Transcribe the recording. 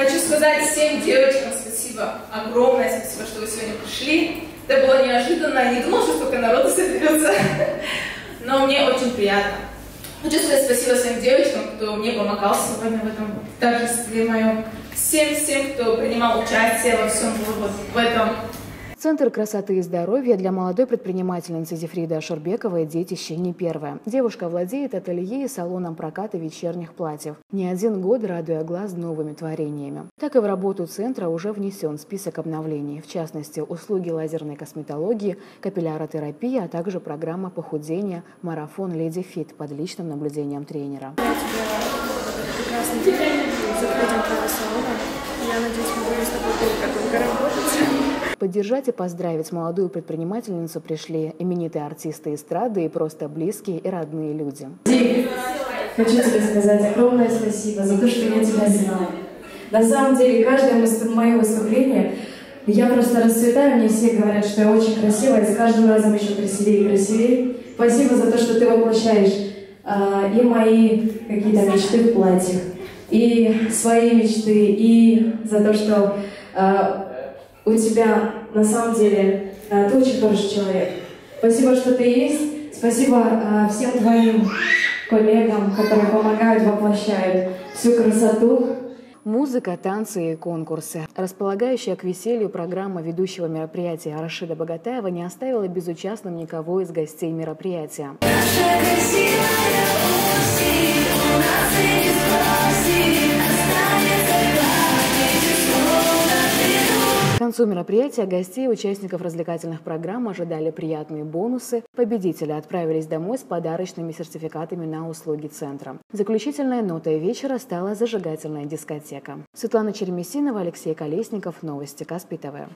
Хочу сказать всем девочкам спасибо, огромное спасибо, что вы сегодня пришли. Это было неожиданно, не думала, что столько народу соберется, но мне очень приятно. Хочу сказать спасибо всем девочкам, кто мне помогал сегодня в этом торжестве моем. Всем-всем, кто принимал участие во всем в этом Центр красоты и здоровья для молодой предпринимательницы Зефриды Ашурбековой детище не первое. Девушка владеет ателье и салоном проката вечерних платьев, не один год радуя глаз новыми творениями. Так и в работу центра уже внесен список обновлений, в частности, услуги лазерной косметологии, капилляротерапии, а также программа похудения «Марафон Леди Фит» под личным наблюдением тренера. Я надеюсь, мы будем с тобой. Поддержать и поздравить молодую предпринимательницу пришли именитые артисты эстрады и просто близкие и родные люди. Хочу тебе сказать огромное спасибо за то, что я тебя знаю. На самом деле, каждое мое выступление, я просто расцветаю, мне все говорят, что я очень красивая, и с каждым разом еще красивее и красивее. Спасибо за то, что ты воплощаешь э, и мои какие-то мечты в платьях, и свои мечты, и за то, что э, у тебя на самом деле э, ты очень хороший человек. Спасибо, что ты есть. Спасибо э, всем твоим коллегам, которые помогают, воплощают всю красоту. Музыка, танцы и конкурсы. Располагающая к веселью программа ведущего мероприятия Рашида Богатаева не оставила безучастным никого из гостей мероприятия. Наша красивая концу мероприятия гостей и участников развлекательных программ ожидали приятные бонусы. Победители отправились домой с подарочными сертификатами на услуги центра. Заключительной нотой вечера стала зажигательная дискотека. Светлана Черемесинова, Алексей Колесников. Новости Каспий ТВ.